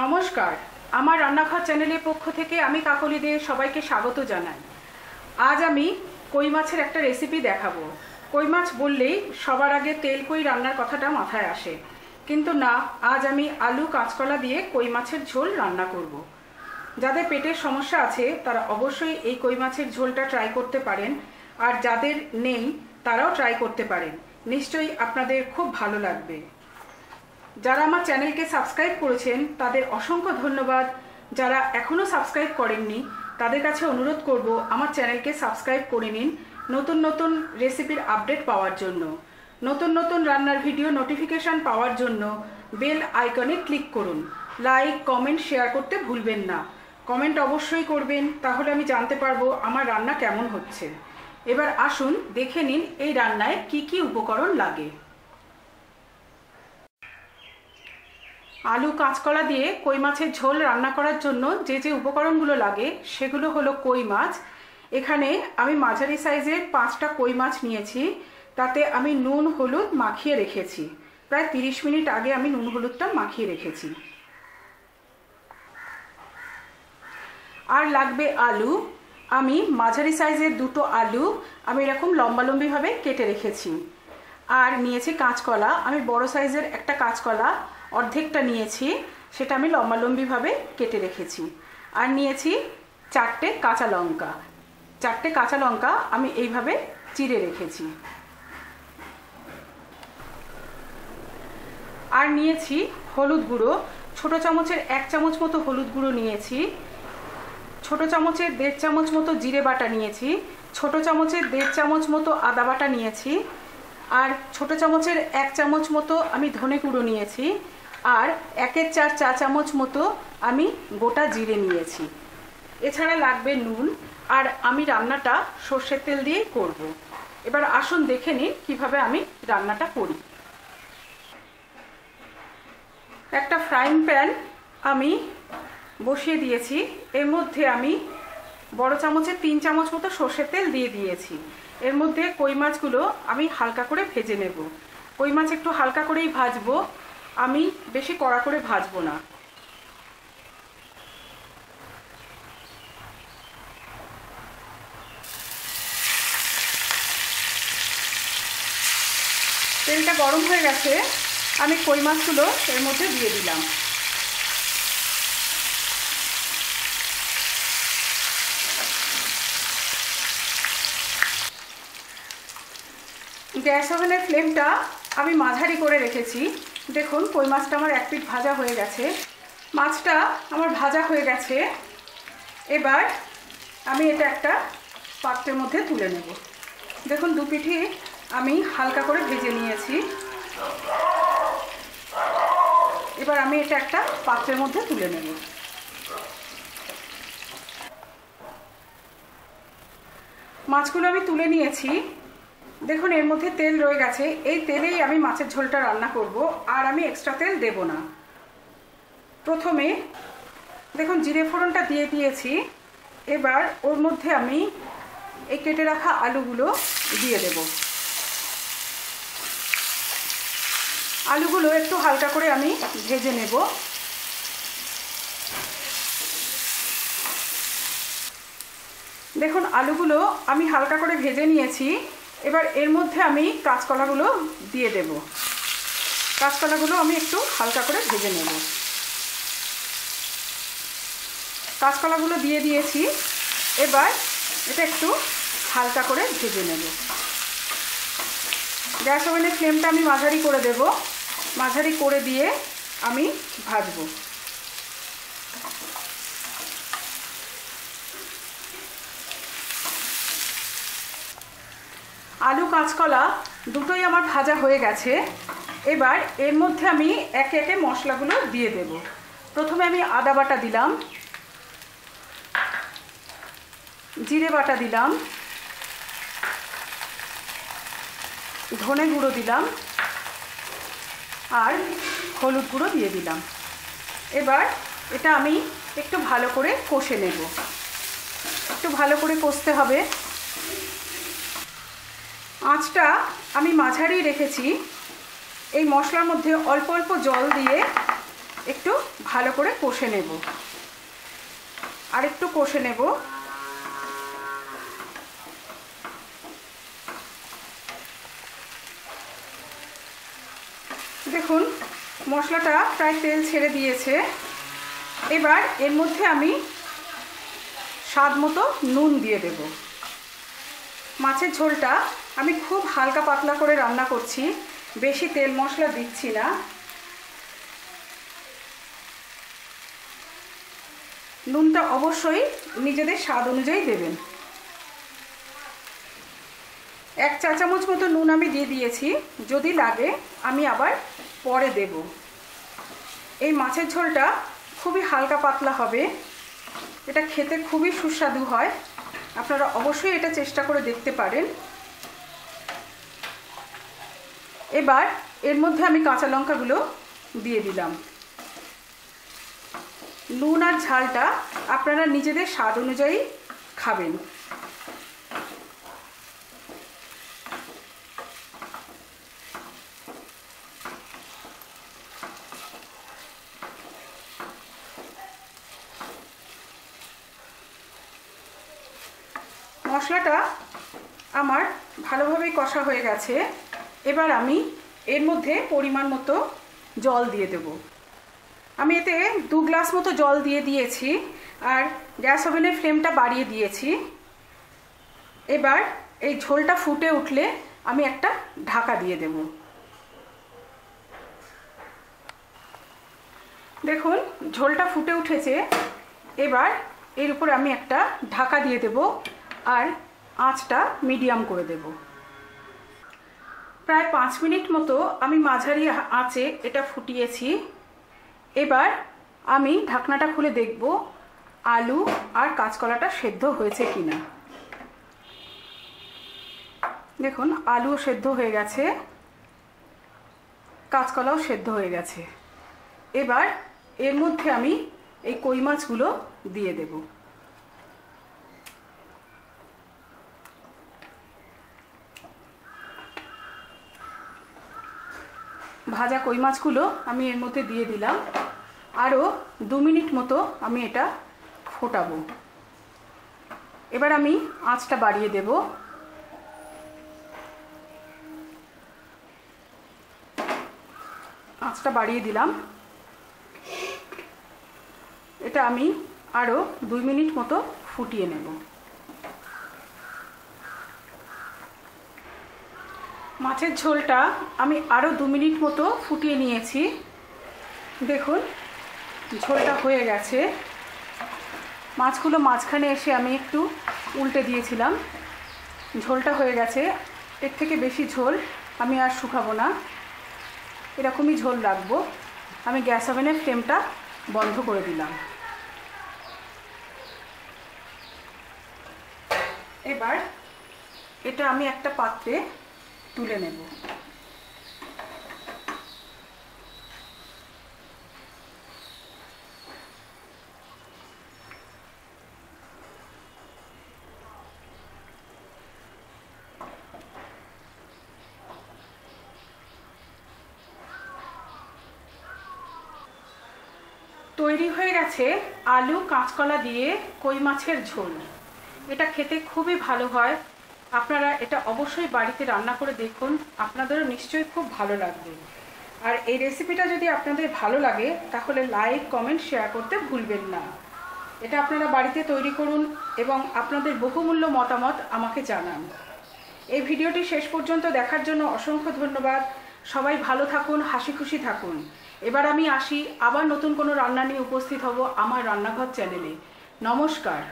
নমস্কার। আমার রান্নাঘর চ্যানেলের পক্ষ থেকে আমি কাকলি দে সবাইকে স্বাগত জানাই। আজ আমি কই মাছের একটা রেসিপি দেখাবো। কই মাছ বললেই সবার আগে তেল কই রান্নার কথাটা মাথায় আসে। কিন্তু না, আজ আমি আলু, কাঁচকলা দিয়ে কই মাছের ঝোল রান্না করব। যাদের পেটের সমস্যা আছে, তারা অবশ্যই এই কই মাছের ঝোলটা ট্রাই করতে পারেন। আর যাদের নেই, তারাও ট্রাই করতে পারেন। নিশ্চয়ই আপনাদের খুব ভালো লাগবে। যারা আমার চ্যানেলকে সাবস্ক্রাইব করেছেন, তাদের অসংখ্য ধন্যবাদ। যারা এখনও সাবস্ক্রাইব করেননি, তাদের কাছে অনুরোধ করব আমার চ্যানেলকে সাবস্ক্রাইব করে নিন নতুন নতুন রেসিপির আপডেট পাওয়ার জন্য। নতুন নতুন রান্নার ভিডিও নোটিফিকেশান পাওয়ার জন্য বেল আইকনে ক্লিক করুন। লাইক, কমেন্ট, শেয়ার করতে ভুলবেন না। কমেন্ট অবশ্যই করবেন, তাহলে আমি জানতে পারব আমার রান্না কেমন হচ্ছে। এবার আসুন দেখে নিন এই রান্নায় কি কি উপকরণ লাগে। আলু কাঁচকলা দিয়ে কই মাছের ঝোল রান্না করার জন্য যে যে উপকরণগুলো লাগে, সেগুলো হলো কই মাছ। এখানে আমি মাঝারি সাইজের পাঁচটা কই মাছ নিয়েছি। তাতে আমি নুন, হলুদ মাখিয়ে রেখেছি। প্রায় তিরিশ মিনিট আগে আমি নুন, হলুদটা মাখিয়ে রেখেছি। আর লাগবে আলু। আমি মাঝারি সাইজের দুটো আলু আমি এরকম লম্বালম্বিভাবে কেটে রেখেছি। আর নিয়েছি কাঁচকলা। আমি বড় সাইজের একটা কাঁচকলা। অর্ধেকটা নিয়েছি, সেটা আমি লম্বালম্বিভাবে কেটে রেখেছি। আর নিয়েছি চারটে কাঁচা লঙ্কা। চারটে কাঁচা লঙ্কা আমি এইভাবে চিড়ে রেখেছি। আর নিয়েছি হলুদ গুঁড়ো। ছোটো চামচের এক চামচ মতো হলুদ গুঁড়ো নিয়েছি। ছোট চামচের দেড় চামচ মতো জিরে বাটা নিয়েছি। ছোট চামচের দেড় চামচ মতো আদা বাটা নিয়েছি। আর ছোট চামচের এক চামচ মতো আমি ধনে গুঁড়ো নিয়েছি। আর একের চার চা চামচ মতো আমি গোটা জিরে নিয়েছি। এছাড়া লাগবে নুন আর আমি রান্নাটা সর্ষের তেল দিয়েই করব। এবার আসুন দেখে নিন কীভাবে আমি রান্নাটা করি। একটা ফ্রাইং প্যান আমি বসিয়ে দিয়েছি। এর মধ্যে আমি বড় চামচের তিন চামচ মতো সর্ষের তেল দিয়ে দিয়েছি। এর মধ্যে কই মাছগুলো আমি হালকা করে ভেজে নেব। কই মাছ একটু হালকা করেই ভাজবো। আমি বেশি কড়া করে ভাজবো না। তেলটা গরম হয়ে গেছে, আমি কই মাছগুলো এর মধ্যে দিয়ে দিলাম। গ্যাস ওভেনের ফ্লেমটা আমি মাঝারি করে রেখেছি। দেখুন, কই মাছটা আমার এক পিঠ ভাজা হয়ে গেছে। মাছটা আমার ভাজা হয়ে গেছে। এবার আমি এটা একটা পাত্রের মধ্যে তুলে নেব। দেখুন, দু পিঠি আমি হালকা করে ভেজে নিয়েছি। এবার আমি এটা একটা পাত্রের মধ্যে তুলে নেব। মাছগুলো আমি তুলে নিয়েছি। দেখুন, এর মধ্যে তেল রয়ে গেছে। এই তেলেই আমি মাছের ঝোলটা রান্না করব, আর আমি এক্সট্রা তেল দেব না। প্রথমে, দেখুন, জিরে ফোড়নটা দিয়ে দিয়েছি। এবার ওর মধ্যে আমি এই কেটে রাখা আলুগুলো দিয়ে দেব। আলুগুলো একটু হালকা করে আমি ভেজে নেব। দেখুন, আলুগুলো আমি হালকা করে ভেজে নিয়েছি। এবার এর মধ্যে আমি কাঁচকলাগুলো দিয়ে দেব। কাঁচকলাগুলো আমি একটু হালকা করে ভেজে নেব। কাঁচকলাগুলো দিয়ে দিয়েছি। এবার এটা একটু হালকা করে ভেজে নেব। গ্যাস ওভেনের ফ্লেমটা আমি মাঝারি করে দেব। মাঝারি করে দিয়ে আমি ভাজবো। আলু কাঁচকলা দুটোই আমার ভাজা হয়ে গেছে। এবার এর মধ্যে আমি একে একে মশলাগুলো দিয়ে দেব। প্রথমে আমি আদা বাটা দিলাম। জিরে বাটা দিলাম। ধনে গুঁড়ো দিলাম। আর হলুদ গুঁড়ো দিয়ে দিলাম। এবার এটা আমি একটু ভালো করে কষে নেব। একটু ভালো করে কষতে হবে। আঁচটা আমি মাঝারি রেখেছি। এই মশলার মধ্যে অল্প অল্প জল দিয়ে একটু ভালো করে কষে নেব। আর একটু কষে নেব। দেখুন, মশলাটা প্রায় তেল ছেড়ে দিয়েছে। এবার এর মধ্যে আমি স্বাদ মতো নুন দিয়ে দেব। মাছের ঝোলটা আমি খুব হালকা পাতলা করে রান্না করছি। বেশি তেল মশলা দিচ্ছি না। নুনটা অবশ্যই নিজেদের স্বাদ অনুযায়ী দেবেন। এক চা চামচ মতো নুন আমি দিয়ে দিয়েছি। যদি লাগে, আমি আবার পরে দেব। এই মাছের ঝোলটা খুবই হালকা পাতলা হবে। এটা খেতে খুবই সুস্বাদু হয়। আপনারা অবশ্যই এটা চেষ্টা করে দেখতে পারেন। এবার এর মধ্যে আমি কাঁচা লঙ্কাগুলো দিয়ে দিলাম। নুন আর ঝালটা আপনারা নিজেদের স্বাদ অনুযায়ী খাবেন। মশলাটা আমার ভালোভাবেই কষা হয়ে গেছে। এবার আমি এর মধ্যে পরিমাণ মতো জল দিয়ে দেব। আমি এতে দু গ্লাস মতো জল দিয়ে দিয়েছি আর গ্যাস ওভেনের ফ্লেমটা বাড়িয়ে দিয়েছি। এবার এই ঝোলটা ফুটে উঠলে আমি একটা ঢাকা দিয়ে দেব। দেখুন, ঝোলটা ফুটে উঠেছে। এবার এর উপর আমি একটা ঢাকা দিয়ে দেব আর আঁচটা মিডিয়াম করে দেব। প্রায় পাঁচ মিনিট মতো আমি মাঝারি আঁচে এটা ফুটিয়েছি। এবার আমি ঢাকনাটা খুলে দেখব আলু আর কাঁচকলাটা সেদ্ধ হয়েছে কিনা। দেখুন, আলুও সেদ্ধ হয়ে গেছে, কাঁচকলাও সেদ্ধ হয়ে গেছে। এবার এর মধ্যে আমি এই কই মাছগুলো দিয়ে দেব। ভাজা কই মাছগুলো আমি এর মধ্যে দিয়ে দিলাম। আরও দু মিনিট মতো আমি এটা ফোটাবো। এবার আমি আঁচটা বাড়িয়ে দেব। আঁচটা বাড়িয়ে দিলাম। এটা আমি আরও দুই মিনিট মতো ফুটিয়ে নেব। মাছের ঝোলটা আমি আরও দু মিনিট মতো ফুটিয়ে নিয়েছি। দেখুন, ঝোলটা হয়ে গেছে। মাছগুলো মাঝখানে এসে আমি একটু উল্টে দিয়েছিলাম। ঝোলটা হয়ে গেছে। এর থেকে বেশি ঝোল আমি আর শুকাবো না। এরকমই ঝোল রাখব। আমি গ্যাস ওভেনের ফ্লেমটা বন্ধ করে দিলাম। এবার এটা আমি একটা পাত্রে তুলে নেব। তৈরি হয়ে গেছে আলু, কাঁচকলা দিয়ে কই মাছের ঝোল। এটা খেতে খুবই ভালো হয়। আপনারা এটা অবশ্যই বাড়িতে রান্না করে দেখুন। আপনাদেরও নিশ্চয়ই খুব ভালো লাগবে। আর এই রেসিপিটা যদি আপনাদের ভালো লাগে, তাহলে লাইক কমেন্ট শেয়ার করতে ভুলবেন না। এটা আপনারা বাড়িতে তৈরি করুন এবং আপনাদের বহুমূল্য মতামত আমাকে জানান। এই ভিডিওটি শেষ পর্যন্ত দেখার জন্য অসংখ্য ধন্যবাদ। সবাই ভালো থাকুন হাসি খুশি থাকুন। এবার আমি আসি, আবার নতুন কোনো রান্না নিয়ে উপস্থিত হব আমার রান্নাঘর চ্যানেলে। নমস্কার।